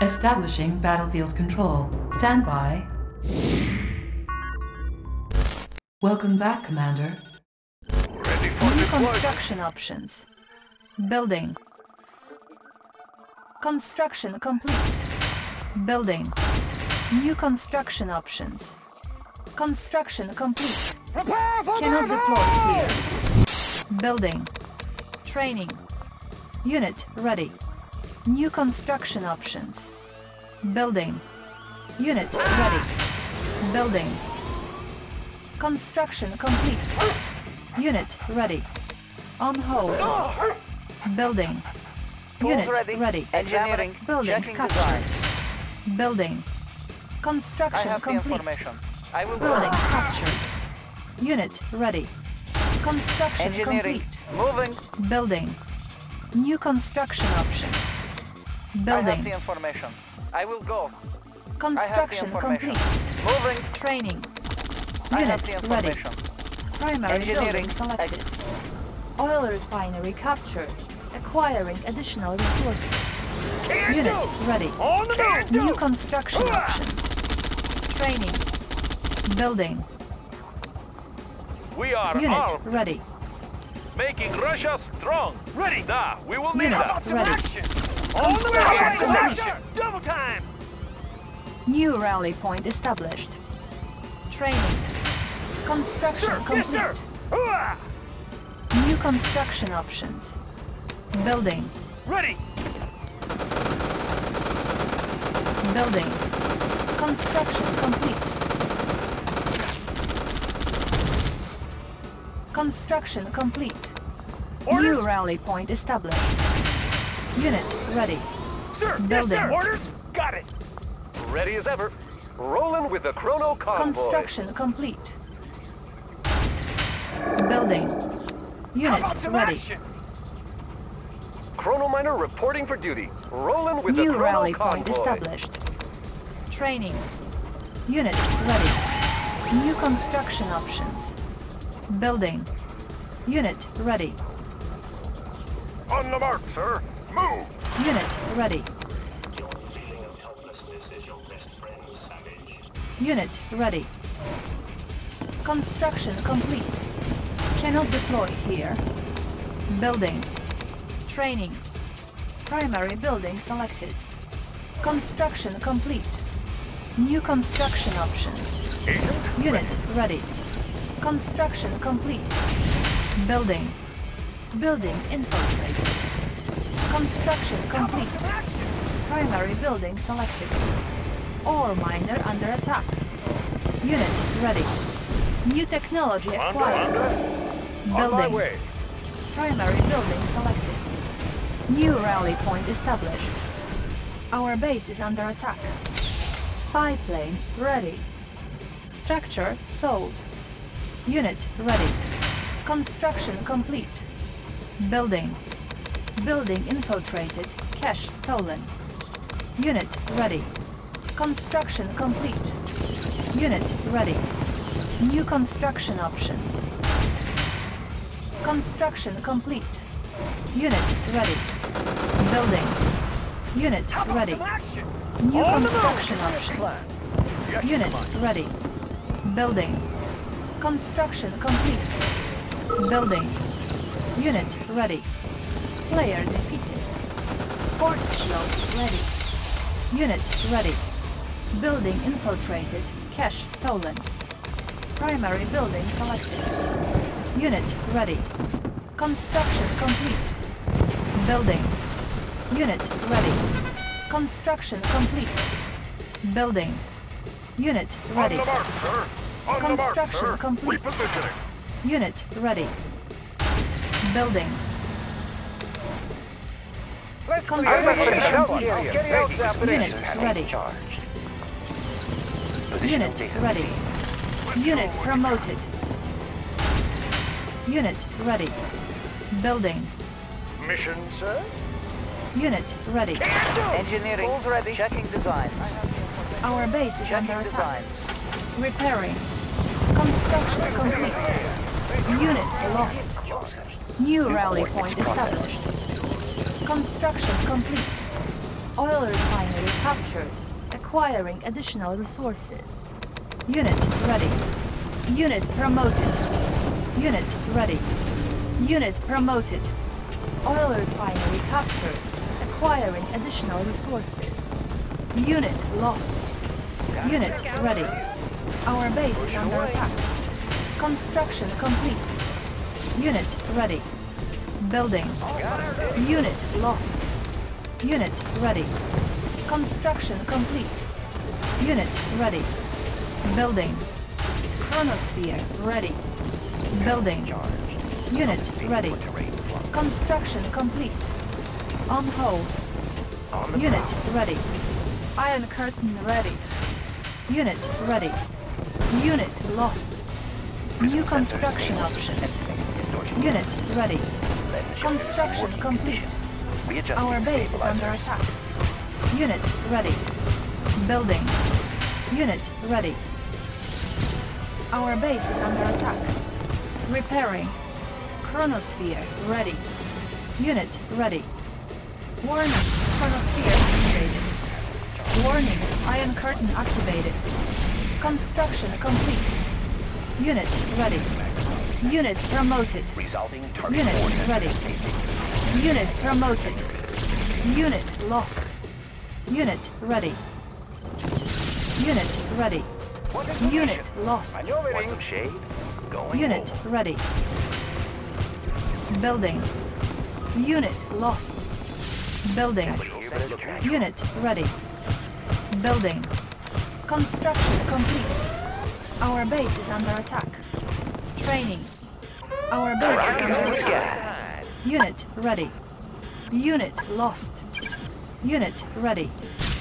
Establishing battlefield control. Stand by. Welcome back, Commander. Ready for New construction options. Building. Construction complete. Building. New construction options. Construction complete. Prepare for Cannot battle! deploy here. Building. Training. Unit ready. New construction options. Building. Unit ready. Building. Construction complete. Unit ready. On hold. Building. Unit ready. ready. Engineering. Building captured. Building. I Construction have the complete. information. I will Building go. captured. Unit ready. Construction Engineering. complete. Moving. Building. New construction options. I have the Building. information. I will go. I have the Construction complete. Moving. Training. Unit ready. Primary Engineering. building selected. Oil refinery captured. Acquiring additional resources. Can't Unit do! ready. On the Can't! New construction options. Training. Building. We are Unit armed, ready. making Russia strong. Ready? Nah, we will need Unit that. ready. On the Construction complete. Double time! New rally point established. Training. Construction Sir, yes, complete. sir! New construction options. Building. Ready! Building. Construction complete. Construction complete. Orders? New rally point established. Unit ready. Sir, Building. yes, sir! Orders? Got it! Ready as ever. Rolling with the Chrono Convoy. Construction complete. Building. How Unit about some ready. action? Chrono Miner reporting for duty. Rolling with the New Chrono rally Convoy. point established. Training. Unit ready. New construction options. Building. Unit ready. On the mark, sir. Move! Unit ready. Unit ready. Construction complete. Cannot deploy here. Building. Training. Primary building selected. Construction complete. New construction options. Agent? Unit ready. Construction complete. Building. Building infiltrated. Construction complete. Primary building selected. Ore miner under attack. Unit ready. New technology acquired. Commander. On my Building. way. Primary building selected. New rally point established. Our base is under attack. Spy plane ready. Structure sold. Unit ready. Construction complete. Building. Building infiltrated. Cash stolen. Unit ready. Construction complete. Unit ready. New construction options. Construction complete. Unit ready. Building. Unit ready. New On construction options. Unit ready. Building. Construction complete. Building. Unit ready. Player defeated. Force shield ready. Unit ready. Building infiltrated. Cash stolen. Primary building selected. Unit ready. Construction complete. Building. Unit ready. Construction complete. Building. Unit ready. Mark, sir. On the mark, Construction sir. complete. Repositioning. Unit ready. Building. Let's Construction clear complete. Unit ready. Unit ready. Unit promoted. Unit ready. Building. Mission, sir. Unit ready. Engineering. Tools ready. Checking design. Our base is under attack. design. Repairing. Construction complete. Unit lost. New rally point established. Construction complete. Oil refinery captured. Acquiring additional resources. Unit ready. Unit promoted. Unit ready. Unit promoted. Oil refinery captured. Acquiring additional resources. Unit lost. Unit ready. Our base is under attack. Construction complete. Unit ready. Building. Unit lost. Unit ready. Construction complete. Unit ready. Building. Chronosphere ready. Building. Unit ready. Construction complete. On hold. Unit ready. Iron curtain ready. Unit ready. Unit lost. New construction options. Unit ready. Construction complete. Our base is under attack. Unit ready. Building. Unit ready. Our base is under attack. Repairing. Chronosphere ready. Unit ready. Warning. Chronosphere activated. Warning. Iron curtain activated. Construction complete. Unit ready. Unit promoted. Resulting target Unit ready. Unit promoted. Unit lost. Unit ready. Unit ready. Unit lost. Want some shade? Going Unit home. ready. Building. Unit lost. Building. Here, but look at Unit ready. Building. Construction complete. Our base is under attack. Training. Our base is under attack. Unit ready. Unit lost. Unit ready.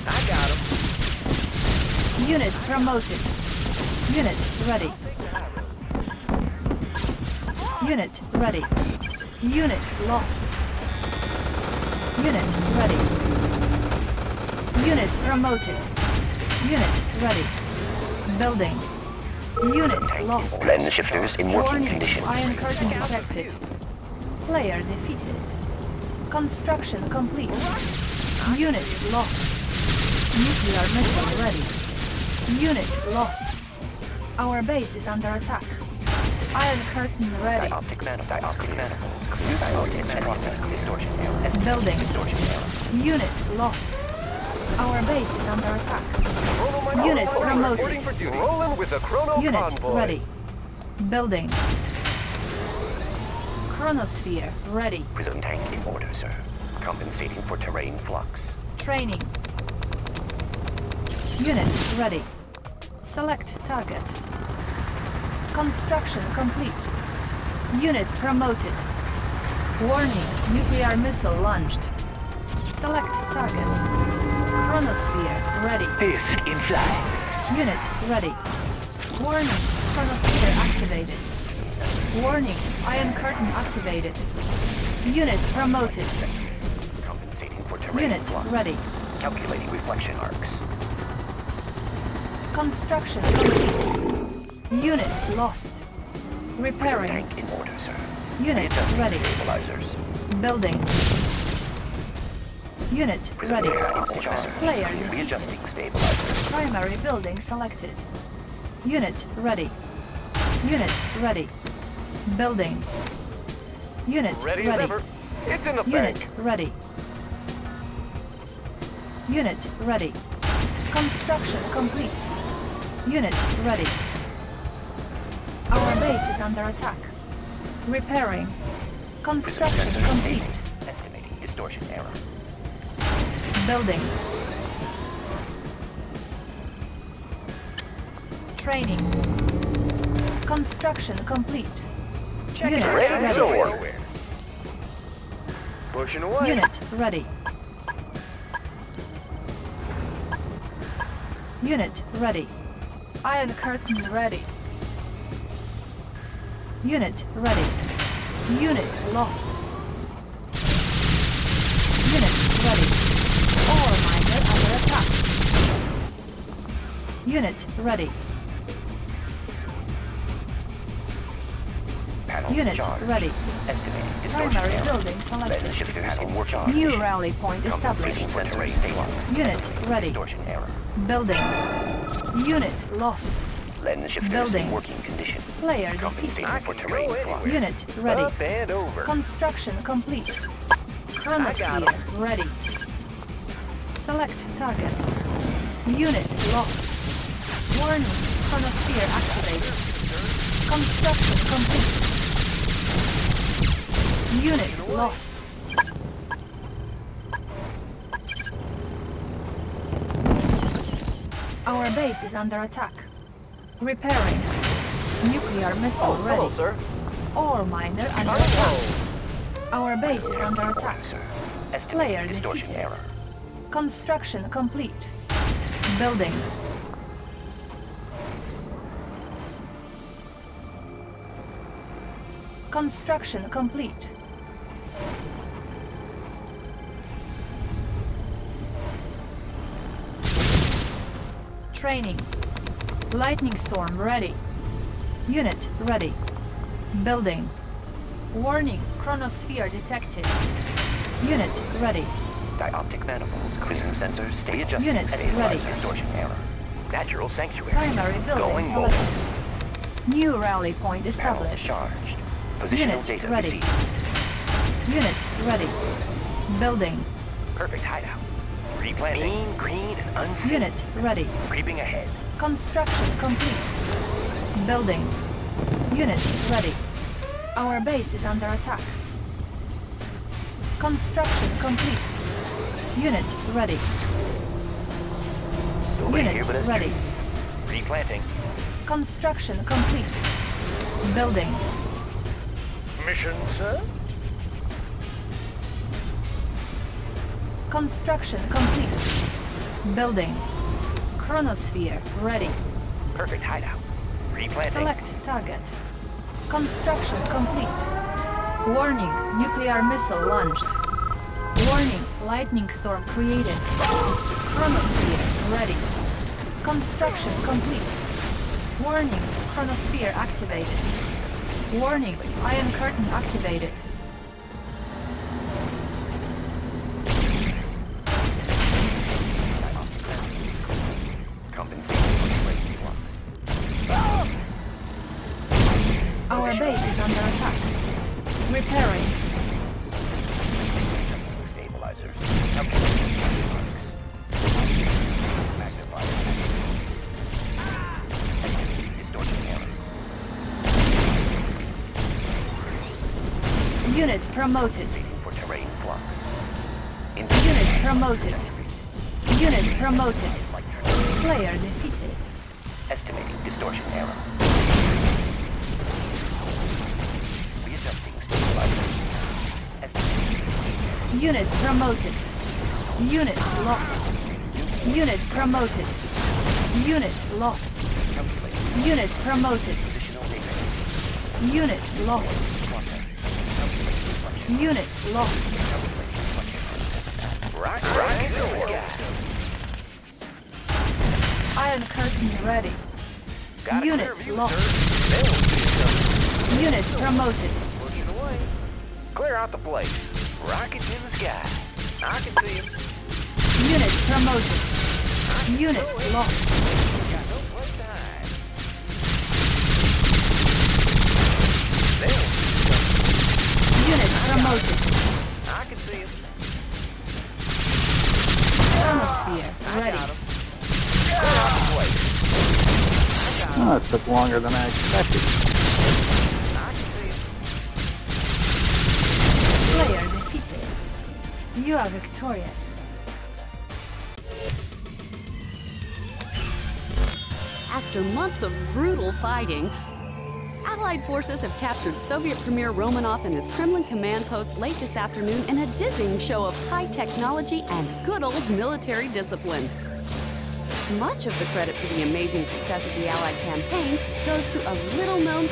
I got him. Unit promoted. Unit ready. Unit ready. Unit lost. Unit ready. Unit promoted. Unit ready. Building. Unit lost. Blend shifters in working Warning. condition. Iron curtain detected. Player defeated. Construction complete. Unit lost. Nuclear missile ready. Unit lost. Our base is under attack. Iron curtain ready. Dioptic manifold. Dioptic manifold. Dioptic manifold. Building. Unit lost. Our base is under attack. Unit promoted. reporting for duty. Rolling with the Chrono Unit convoy. ready. Building. Chronosphere ready. Prism tank in order, sir. Compensating for terrain flux. Training. Unit ready. Select target. Construction complete. Unit promoted. Warning, nuclear missile launched. Select target. Chronosphere ready. Fisk in flight. Unit ready. Warning, chronosphere activated. Warning, iron curtain activated. Unit promoted. Compensating for terrain Unit flux. ready. Calculating reflection arcs. Construction complete. Unit lost. Repairing. tank in order, sir. Unit ready. Stabilizers. Building. Unit Prism ready. tank in. Player. Readjusting stabilizers. Primary building selected. Unit ready. Unit ready. Building. Unit Ready, as ready. ever. It's in the Unit bank. ready. Unit ready. Construction complete. Unit ready. Our base is under attack. Repairing. Construction complete. Estimating distortion error. Building. Training. Construction complete. Unit Ready ready. Pushing away. Unit ready. Unit ready. Iron curtain ready. Unit ready. Unit lost. Unit ready. Ore miner under attack. Unit ready. Panel Unit charged. ready. Estimating distortion Primary error. building selected. shifters in working New rally point established. Compensating for terrain stable. Unit ready. Distortion error. Building. Unit lost. Landing shifters Building. in working condition. Player defeated. For terrain flux. Unit ready. Up and over. Construction complete. Chronosphere ready. Select target. Unit lost. Warning. Chronosphere activated. Construction complete. Unit lost. Our base is under attack. Repairing. Nuclear missile Oh, hello, ready. sir. Ore miner under attack. Our base is under attack. Player distortion error. Construction complete. Building. Construction complete. Training. Lightning storm ready. Unit ready. Building. Warning, chronosphere detected. Unit ready. Dioptic manifolds. Prism sensors stay adjusted. Unit Stabilize ready. distortion error. Natural sanctuary. Primary building Going mobile. New rally point Panels established. charged. Positional Unit data ready. received. Unit ready. Building. Perfect hideout. Replanting. Mean, green, and unseen. Unit ready. Creeping ahead. Construction complete. Building. Unit ready. Our base is under attack. Construction complete. Unit ready. Nobody Unit here but us two. ready. Replanting. Construction complete. Building. Mission, sir? Construction complete. Building. Chronosphere ready. Perfect hideout. Replanting. Select target. Construction complete. Warning, nuclear missile launched. Warning, lightning storm created. Chronosphere ready. Construction complete. Warning, chronosphere activated. Warning, iron curtain activated. Compensating for terrain flux. Our base is under attack. Unit promoted. For terrain flux. Unit promoted. Unit promoted. Player defeated. Estimating distortion error. Readjusting. Estimating Unit promoted. Unit lost. Unit promoted. Unit lost. Unit promoted. Unit lost. Unit lost. Right, right. Right. Iron curtain ready. Got Unit lost. sir. They'll see us coming. Unit promoted. Pushing away. Clear out the place. Rockets in the sky. I can see him. Unit promoted. Unit lost. Unit promoted. coming. I can see him. Chronosphere I ready. got him. Clear out the place. Oh, it took longer than I expected. I can see him. Player defeated. You are victorious. After months of brutal fighting, Allied forces have captured Soviet Premier Romanov and his Kremlin command post late this afternoon in a dizzying show of high technology and good old military discipline. Much of the credit for the amazing success of the Allied campaign goes to a little known